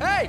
Hey!